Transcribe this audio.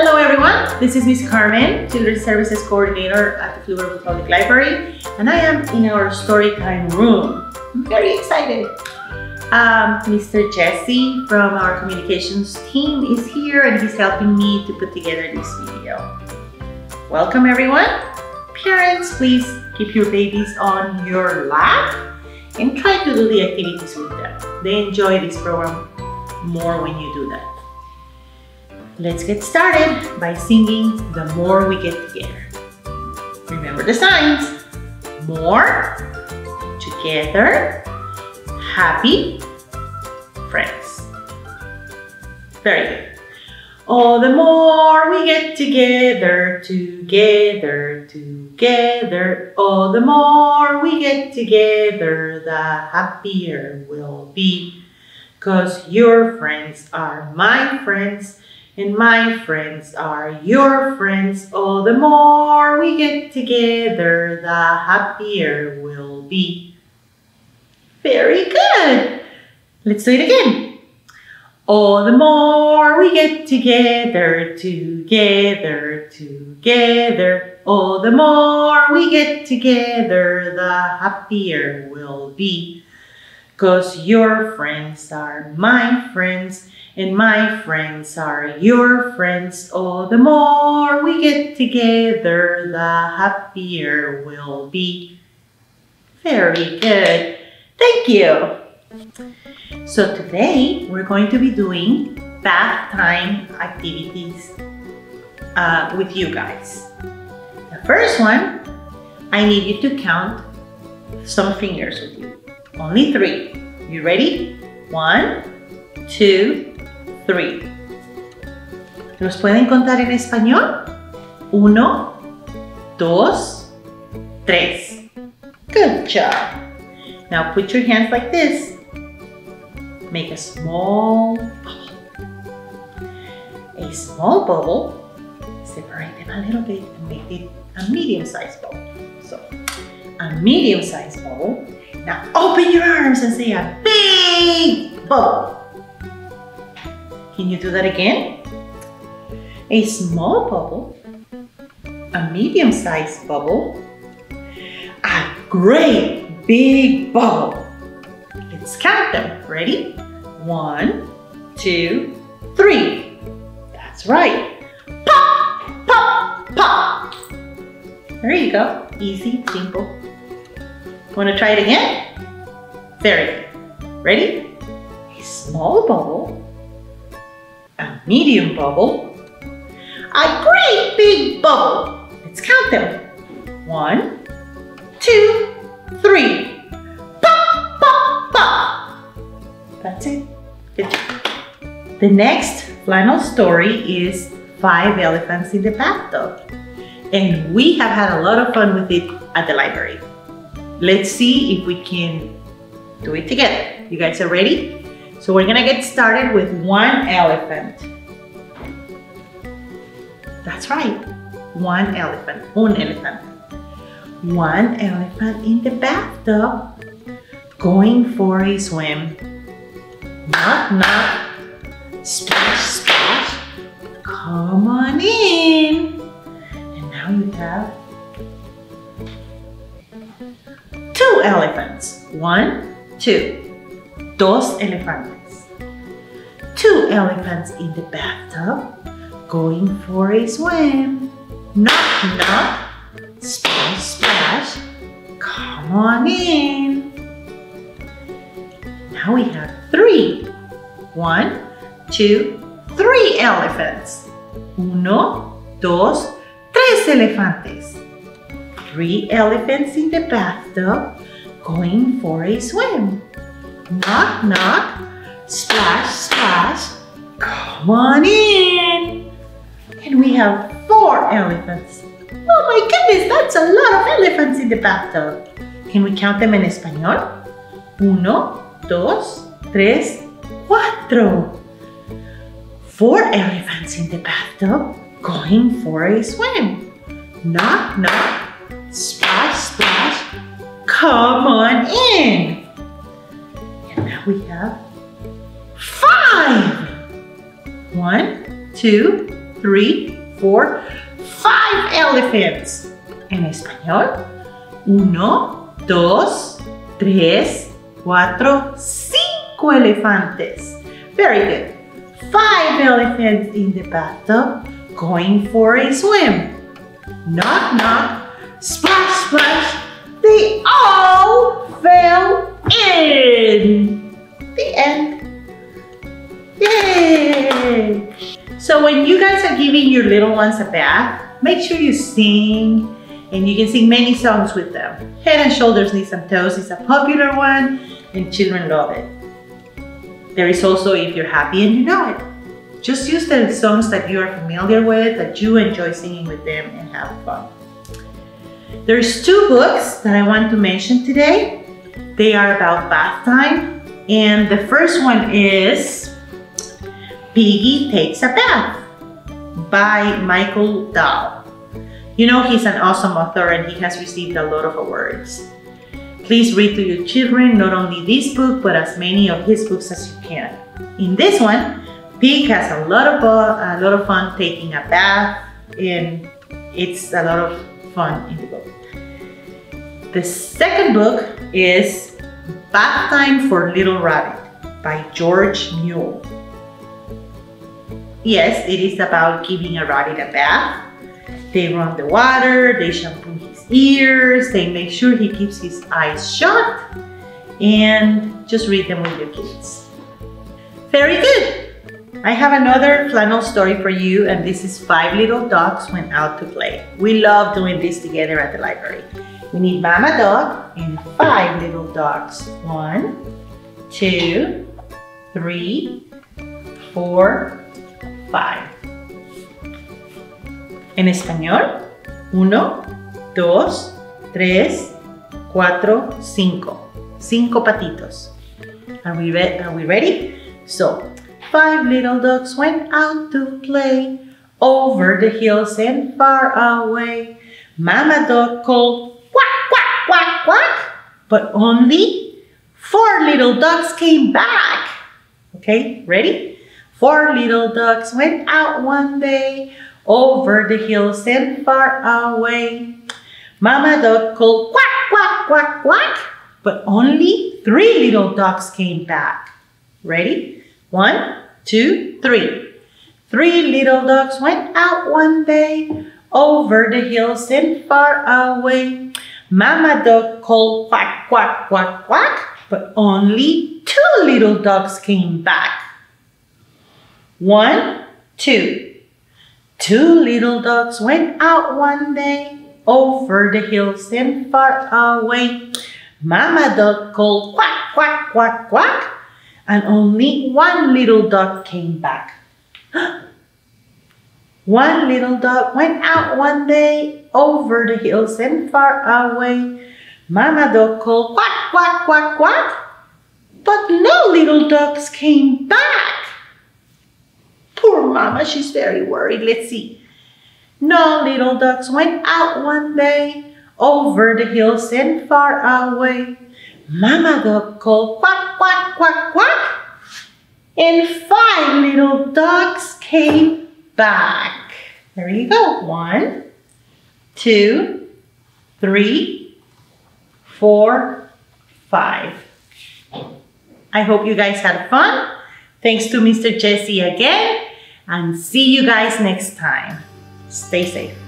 Hello everyone, this is Miss Carmen, Children's Services Coordinator at the Pflugerville Public Library, and I am in our story time room. I'm very excited. Um, Mr. Jesse from our communications team is here and he's helping me to put together this video. Welcome everyone. Parents, please keep your babies on your lap and try to do the activities with them. They enjoy this program more when you do that. Let's get started by singing The More We Get Together. Remember the signs. More, together, happy, friends. Very good. Oh, the more we get together, together, together. Oh, the more we get together, the happier we'll be. Cause your friends are my friends, and my friends are your friends. Oh, the more we get together, the happier we'll be. Very good. Let's do it again. Oh, the more we get together, together, together. Oh, the more we get together, the happier we'll be. Cause your friends are my friends, and my friends are your friends. Oh, the more we get together, the happier we'll be. Very good. Thank you. So today we're going to be doing bath time activities uh, with you guys. The first one, I need you to count some fingers with you. Only three. You ready? One, two, three. ¿Los pueden contar en español? Uno, dos, tres. Good job. Now put your hands like this. Make a small bubble. A small bubble, separate them a little bit and make it a medium-sized bubble. So, a medium-sized bubble. Now open your arms and say a big bubble. Can you do that again? A small bubble, a medium-sized bubble, a great big bubble. Let's count them. Ready? One, two, three. That's right. Pop, pop, pop. There you go. Easy, simple. Want to try it again? Very good. Ready? A small bubble, a medium bubble, a great big bubble. Let's count them. One, two, three. Pop, pop, pop. That's it. The next flannel story is Five Elephants in the Bathtub. And we have had a lot of fun with it at the library. Let's see if we can do it together. You guys are ready? So we're gonna get started with one elephant. That's right, one elephant, un elephant one elephant in the bathtub going for a swim. Knock, knock, splash, splash. Come on in. And now you have two elephants. One, two. Dos elefantes. Two elephants in the bathtub going for a swim. Knock, knock. Splash, splash. Come on in. Now we have three. One, two, three elephants. Uno, dos, tres elefantes. Three elephants in the bathtub going for a swim. Knock, knock. Splash, splash. Come on in. And we have four elephants. Oh my goodness, that's a lot of elephants in the bathtub. Can we count them in español? Uno, dos, tres, cuatro. Four elephants in the bathtub going for a swim. Knock, knock, splash, splash. Come on in. Now we have five. One, two, three, four, five elephants. En español, uno, dos, tres, cuatro, cinco elefantes. Very good. Five elephants in the bathtub going for a swim. Knock, knock, splash, splash. They all fell in. The end. Yay! So when you guys are giving your little ones a bath, make sure you sing and you can sing many songs with them. Head and Shoulders, Knees and Toes is a popular one and children love it. There is also If You're Happy and You Know It. Just use the songs that you are familiar with, that you enjoy singing with them and have fun. There's two books that I want to mention today. They are about bath time. And the first one is Piggy Takes a Bath by Michael Dahl. You know he's an awesome author and he has received a lot of awards. Please read to your children not only this book but as many of his books as you can. In this one, Pig has a lot of uh, a lot of fun taking a bath and it's a lot of fun in the book. The second book is Bath Time for Little Rabbit by George Mule. Yes, it is about giving a rabbit a bath. They run the water, they shampoo his ears, they make sure he keeps his eyes shut, and just read them with your kids. Very good. I have another flannel story for you, and this is Five Little Ducks Went Out to Play. We love doing this together at the library. We need Mama Dog and five little dogs. One, two, three, four, five. En español, uno, dos, tres, cuatro, cinco. Cinco patitos. Are we, re are we ready? So, five little dogs went out to play over the hills and far away. Mama dog called quack, quack, but only four little ducks came back. Okay, ready? Four little ducks went out one day over the hills and far away. Mama duck called quack, quack, quack, quack, but only three little ducks came back. Ready? One, two, three. Three little ducks went out one day over the hills and far away. Mama dog called quack, quack, quack, quack, but only two little dogs came back. One, two. Two little dogs went out one day over the hills and far away. Mama dog called quack, quack, quack, quack, and only one little dog came back. one little duck went out one day over the hills and far away. Mama duck called quack, quack, quack, quack, but no little ducks came back. Poor mama, she's very worried. Let's see. No little ducks went out one day over the hills and far away. Mama duck called quack, quack, quack, quack. And five little ducks came back. There you go. One, two, three, four, five. I hope you guys had fun. Thanks to Mr. Jesse again and see you guys next time. Stay safe.